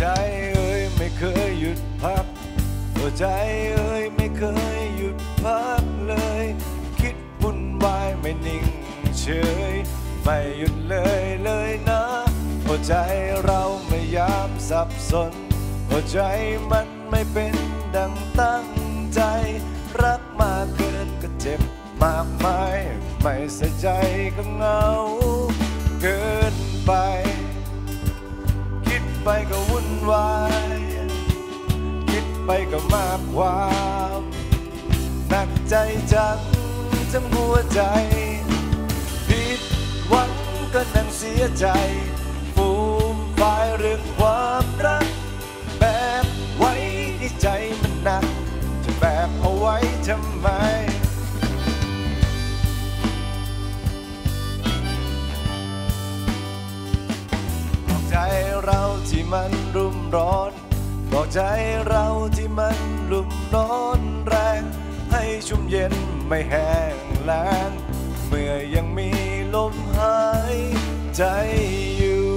ใจเอ้ยไม่เคยหยุดพักหัวใจเอ้ยไม่เคยหยุดพักเลย คิดวุ่นวายไม่นิ่งเฉย ไม่หยุดเลยเลยนะหัวใจเราไม่ยามสับสนหัวใจมันไม่เป็นดังตั้งใจ รักมากเกินก็เจ็บมากมายไม่ใส่ใจก็เงา เกินไป คิดไปก็ วายคิดไปก็มากความหนักใจจังจังหัวใจผิดหวังก็นั่งเสียใจฟูมฟายเรื่องความ ใจเราที่มันรุ่มร้อน บอกใจเราที่มันรุ่มร้อนแรง ให้ชุ่มเย็นไม่แห้งแล้ง เมื่อยังมีลมหายใจอยู่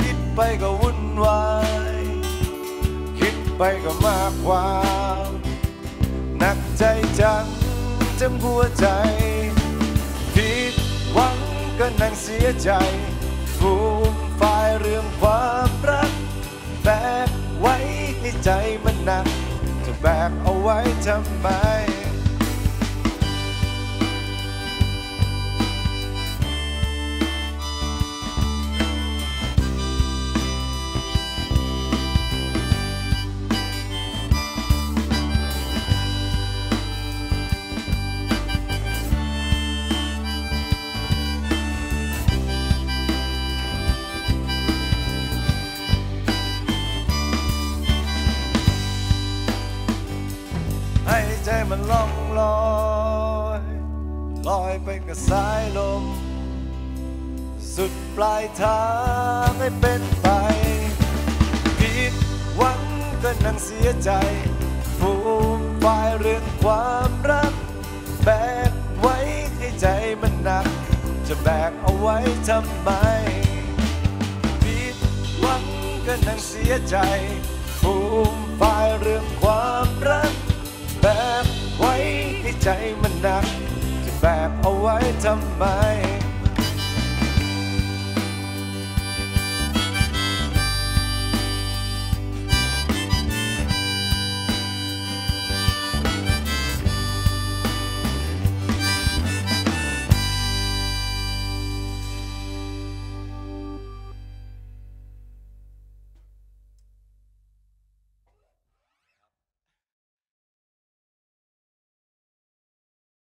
คิดไปก็วุ่นวาย คิดไปก็มากความหนักใจจังเต็มหัวใจผิดหวังก็นั่งเสียใจ แบกเอาไว้ทำไม ให้ใจมันล่องลอยลอยไปกับสายลม สุดปลายทางให้เป็นไป ผิดหวังก็นั่งเสียใจฟูมฟายเรื่องความรัก แบกไว้ให้ใจมันหนัก จะแบกเอาไว้ทำไม ผิดหวังก็นั่งเสียใจฟูมฟายเรื่อง ใจมันหนักจะแบบเอาไว้ทำไม